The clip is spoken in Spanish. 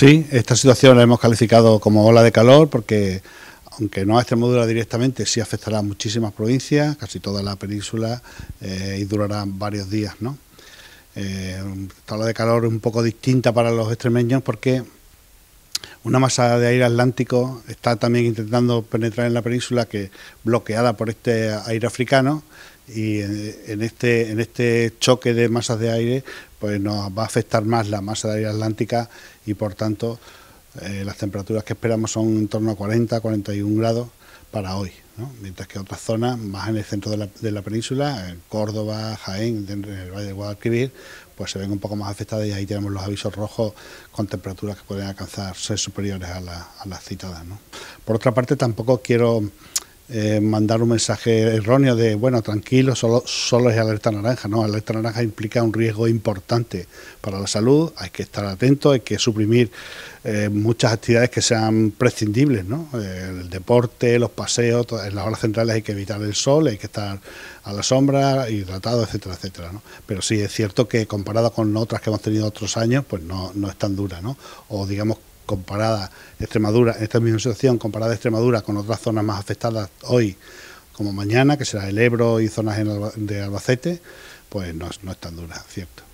Sí, esta situación la hemos calificado como ola de calor porque aunque no a Extremadura directamente, sí afectará a muchísimas provincias, casi toda la península, eh, y durará varios días. ¿no? Eh, esta ola de calor es un poco distinta para los extremeños porque una masa de aire atlántico está también intentando penetrar en la península, que bloqueada por este aire africano, y en este, en este choque de masas de aire pues nos va a afectar más la masa de aire atlántica y por tanto eh, las temperaturas que esperamos son en torno a 40, 41 grados para hoy, mientras que otras zonas, más en el centro de la, de la península, en Córdoba, Jaén, en el Valle de Guadalquivir, pues se ven un poco más afectadas y ahí tenemos los avisos rojos con temperaturas que pueden alcanzar ser superiores a, a las citadas. Por otra parte, tampoco quiero eh, mandar un mensaje erróneo de, bueno, tranquilo, solo, solo es alerta naranja. No, alerta naranja implica un riesgo importante para la salud, hay que estar atento, hay que suprimir eh, muchas actividades que sean prescindibles, ¿no? Eh, el deporte, los paseos, en las horas centrales hay que evitar el sol, hay que estar a la sombra, hidratado, etcétera, etcétera, ¿no? Pero sí es cierto que comparado con otras que hemos tenido otros años, pues no, no es tan dura, ¿no? O digamos comparada Extremadura, esta misma situación comparada Extremadura con otras zonas más afectadas hoy como mañana, que será el Ebro y zonas de Albacete, pues no, no es tan dura, cierto.